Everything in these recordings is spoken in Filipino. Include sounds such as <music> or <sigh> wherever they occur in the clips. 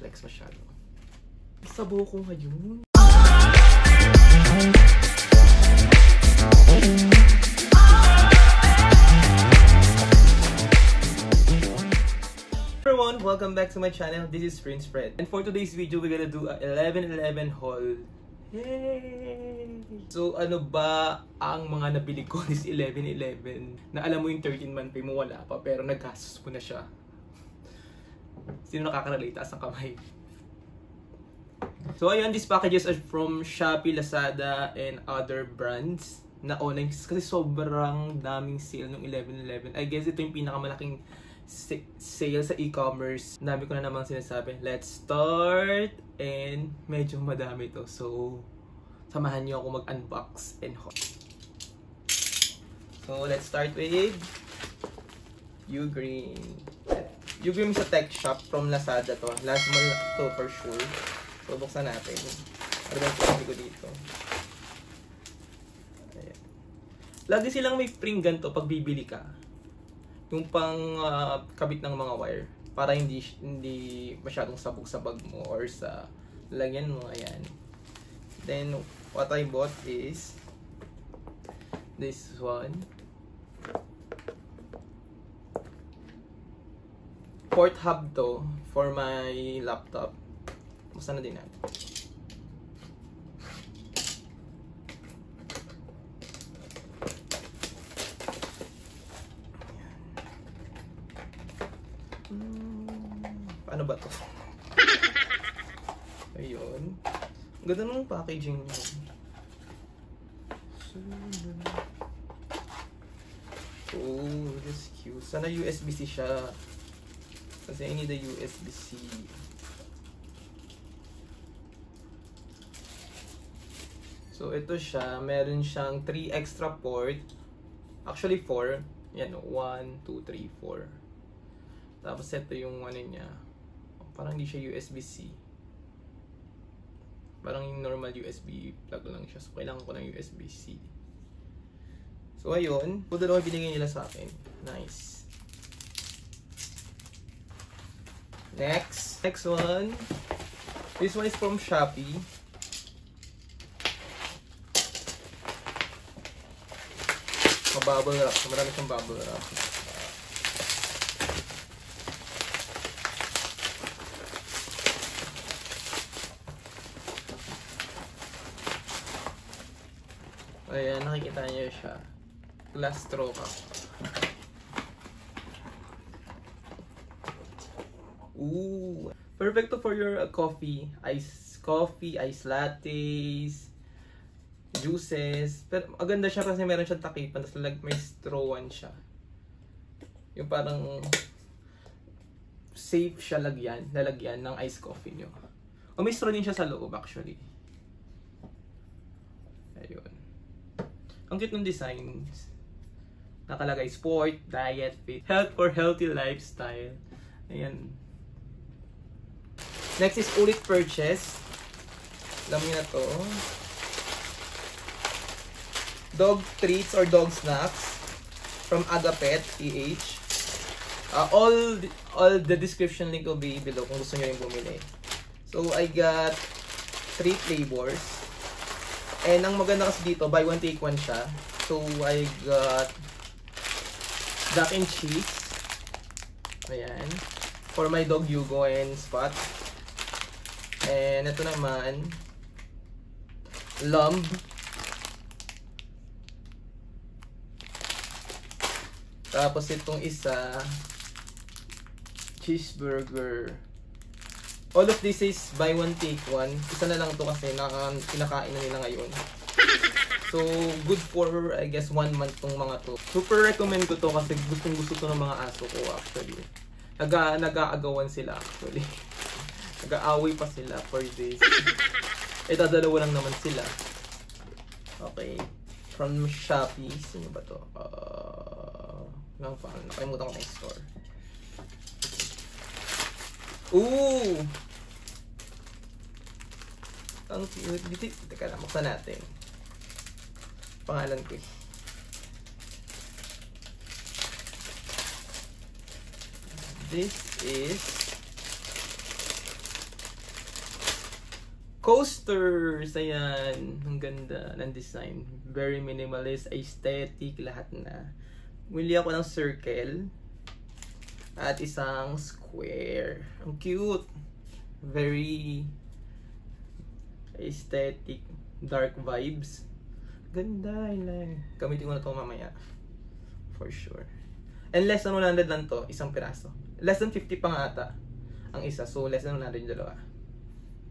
flex masyado. Sa buhok ko ngayon. everyone! Welcome back to my channel. This is Prince Fred. And for today's video, we're gonna do a 11-11 haul. Yay! So, ano ba ang mga nabili ko this 11-11? Na alam mo yung 13-month pay mo wala pa, pero naggastos mo na siya. Sino nakaka-relate? Taas ang kamay. So, ayan, these packages are from Shopee, Lazada, and other brands na online. Kasi sobrang daming sale ng 11-11. I guess ito yung pinakamalaking sale sa e-commerce. Dami ko na namang sinasabi. Let's start! And medyo madami to. So, samahan niyo ako mag-unbox and haul. So, let's start with Ugreen. Ugreen sa tech shop from Lazada to. Last month to for sure. So, buksan natin. Ano ba yung ko dito? Lagi silang may pring ganito pag bibili ka yung pang uh, kabit ng mga wire para hindi hindi masyadong sabog sa bag mo or sa lagyan mo ayan then what I bought is this one port hub to for my laptop basta na din natin Paano ba to? <laughs> Ayun. Ang ganda ng packaging niya. Oh, this cute. Sana USB-C siya. Kasi I need a USB-C. So, ito siya. Meron siyang 3 extra port. Actually, 4. Yan, 1, 2, 3, 4. Tapos, ito yung ano niya parang hindi siya USB-C. Parang yung normal USB plug lang siya. So, kailangan ko ng USB-C. So, ayun. Ito dalawa binigay nila sa akin. Nice. Next. Next one. This one is from Shopee. Mabubble wrap. Marami siyang bubble wrap. Ayan, nakikita niyo siya. Glass straw ka. Ooh. Perfecto for your uh, coffee. Ice coffee, ice lattes, juices. Pero maganda siya kasi meron siyang takipan. Tapos like, may strawan siya. Yung parang safe siya lagyan, lalagyan ng ice coffee nyo. O may straw din siya sa loob actually. Ayun. Ang cute ng designs. Nakalagay sport, diet, fit, health for healthy lifestyle. Ayan. Next is ulit purchase. Alam niyo na to. Dog treats or dog snacks from Agapet PH. Uh, all all the description link will be below kung gusto niyo rin bumili. So I got three flavors. And ang maganda kasi dito, buy one take one siya. So I got duck and cheese. Ayan. For my dog Hugo and Spot. And ito naman, lump. Tapos itong isa, cheeseburger all of this is buy one take one. Isa na lang to kasi na kinakain na nila ngayon. So, good for, I guess, one month tong mga to. Super recommend ko to kasi gustong gusto to ng mga aso ko actually. Naga, nag-aagawan sila actually. <laughs> Nag-aaway pa sila for this. Eh, dadalawa lang naman sila. Okay. From Shopee. Sino ba to? Uh, nakalimutan ko ng store. Ooh! Ang cute. Teka lang, buksan natin. Pangalan ko eh. This is Coasters! Ayan. Ang ganda ng design. Very minimalist, aesthetic, lahat na. Muli ako ng circle. At isang square. Ang cute. Very aesthetic, dark vibes. Ganda, lang. Gamitin ko na to mamaya. For sure. And less than 100 lang to, isang piraso. Less than 50 pa nga ata ang isa. So, less than 100 yung dalawa.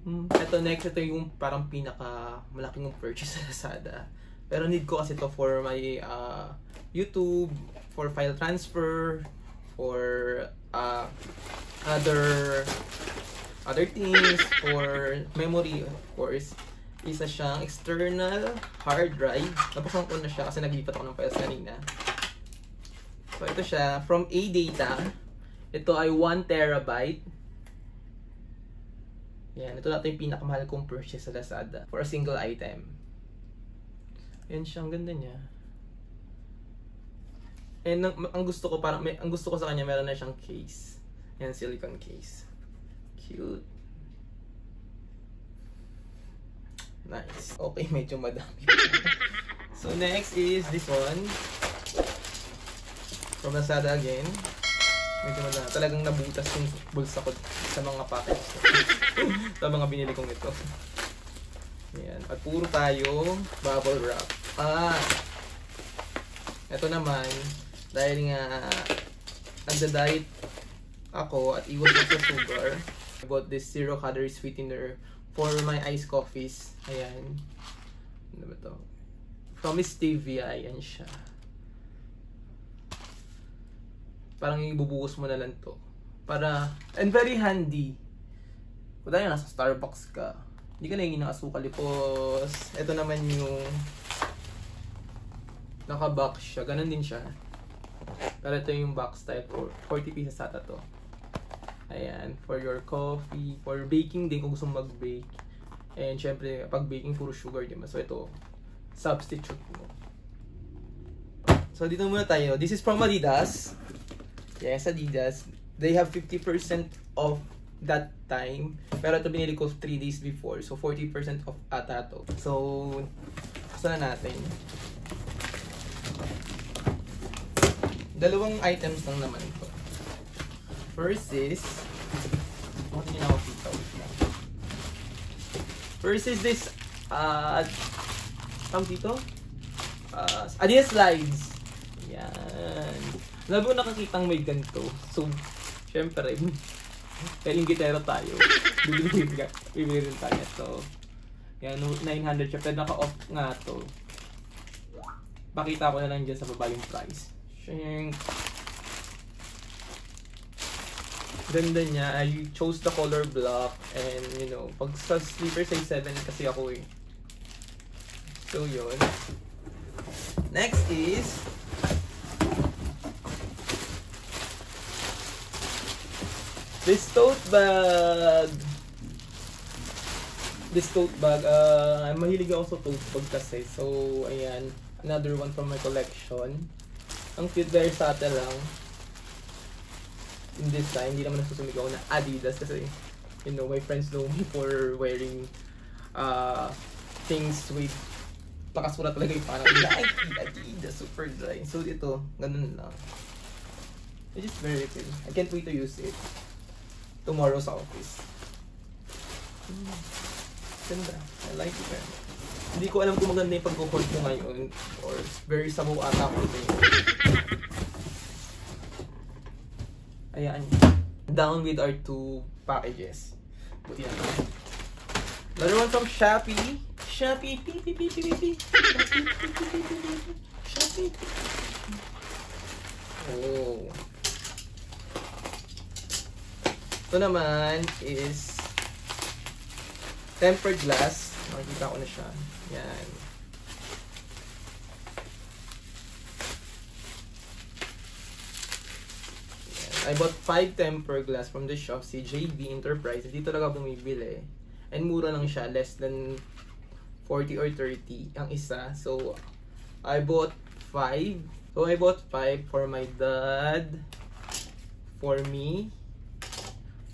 Hmm. Ito next, ito yung parang pinaka malaking purchase <laughs> sa Lazada. Pero need ko kasi to for my uh, YouTube, for file transfer, for uh, other other things, for memory, of course. Isa siyang external hard drive. Napasan ko na siya kasi naglipat ako ng files kanina. So, ito siya. From A-Data. Ito ay 1 terabyte. Yan, ito natin yung pinakamahal kong purchase sa Lazada for a single item. Yan siya, ang ganda niya. And ang, ang gusto ko parang may, ang gusto ko sa kanya meron na siyang case. Yan silicone case. Cute. Nice. Okay, <laughs> medyo madami. so next is this one. From Lazada again. Medyo madami. Talagang nabutas yung bulsa ko sa mga package. <laughs> sa mga binili kong ito. Ayan. At puro tayo bubble wrap. Ah! Ito naman, dahil nga nagda-diet ako at iwas ako sa sugar, I bought this zero calorie sweetener for my iced coffees. Ayan. Ano ba to? From Stevia. Ayan siya. Parang ibubuhos mo na lang to. Para, and very handy. Kung dahil nasa Starbucks ka, hindi ka nahingin ng asukal. Tapos, ito naman yung naka-box siya. Ganon din siya. Pero ito yung box type for 40 pieces ata to. Ayan, for your coffee, for baking din kung gusto mag-bake. And syempre, pag baking, puro sugar, di ba? So ito, substitute mo. So dito muna tayo. This is from Adidas. Yes, Adidas. They have 50% off that time. Pero ito binili ko 3 days before. So 40% off ata to. So, gusto na natin. Dalawang items lang naman ito. First is, ano din ako kita First is this, uh, tawag dito? Uh, Adidas slides. Yan. Labo nakakitang may ganito. So, syempre, <laughs> Kaling gitero tayo. <laughs> Bibili bibili din tayo. So, yan, 900 siya. Pero naka-off nga to. Pakita ko na lang dyan sa baba yung price. Shink. Ganda niya. I chose the color black. And, you know, pag sa sleeper size 7 kasi ako eh. So, yun. Next is This tote bag. This tote bag, uh, mahilig ako sa tote bag kasi. So, ayan. Another one from my collection. Ang cute, very subtle lang. In this time, hindi naman nasusumig ako na Adidas kasi, you know, my friends know me <laughs> for wearing uh, things with nakasulat talaga yung parang Nike, Adidas, super dry. So, ito, ganun lang. It's just very cool. I can't wait to use it tomorrow sa office. Hmm. Ganda. I like it. Man. Hindi ko alam kung maganda yung pag-hold ko ngayon or very sabaw ata ko ito Ayan. Down with our two packages. Buti na. Another one from Shopee. Shopee. Beep. Shopee. Oh. Ito naman is tempered glass. Makikita ko na siya. Yan. I bought 5 tempered glass from the shop, si JB Enterprises. Dito talaga bumibili. And mura lang siya, less than 40 or 30 ang isa. So, I bought 5. So, I bought 5 for my dad, for me,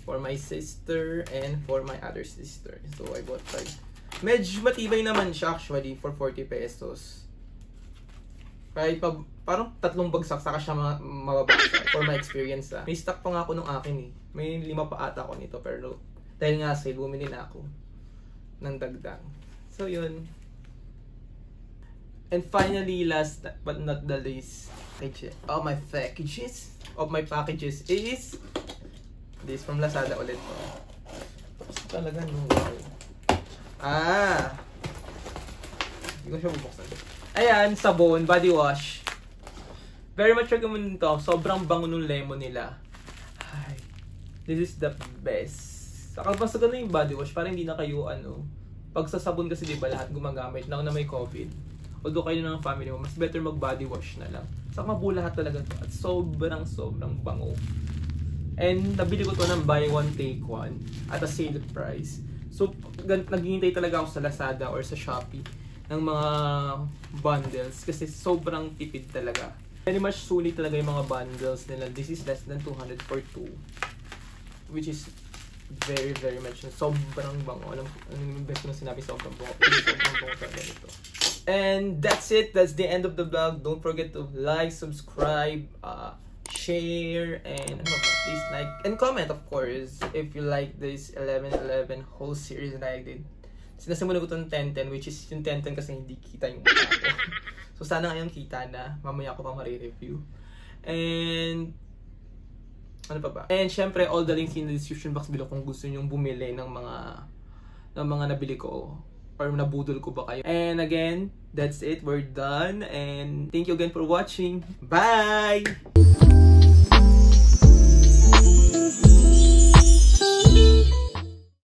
for my sister, and for my other sister. So, I bought five. Medyo matibay naman siya actually for 40 pesos. Kahit pa, parang tatlong bagsak saka siya ma- mababasa for my experience ah. May stock pa nga ako nung akin eh. May lima pa ata ako nito pero dahil nga sale, bumili na ako ng dagdag. So yun. And finally, last but not the least, of my packages of my packages is this from Lazada ulit to. Talaga. Wow. Ah! Hindi ko siya bubuksan. Ayan, sabon, body wash. Very much recommend to. Sobrang bango nung lemon nila. Ay, this is the best. Basta ganun yung body wash, parang hindi na kayo ano. Pag sa sabon kasi di ba lahat gumagamit, na na may COVID. Although kayo ng family mo, mas better mag body wash na lang. Saka mabuo lahat talaga to. At sobrang sobrang bango. And nabili ko to ng buy one take one at a sale price. So, naghihintay talaga ako sa Lazada or sa Shopee ng mga bundles kasi sobrang tipid talaga. Very much sulit talaga yung mga bundles nila. This is less than 200 for two. Which is very, very much sobrang bango. Alam ko, yung best na sinabi sobrang bango. Sobrang bango talaga nito. And that's it. That's the end of the vlog. Don't forget to like, subscribe, uh, share, and ano ba, please like and comment of course if you like this 11-11 whole series that I did. Sinasimulan ko itong 10-10 which is yung 10-10 kasi hindi kita yung mukha ko. so sana ngayon kita na. Mamaya ko pa ma-review. And ano pa ba? And syempre all the links in the description box below kung gusto niyo bumili ng mga ng mga nabili ko or nabudol ko ba kayo. And again, that's it. We're done. And thank you again for watching. Bye! you.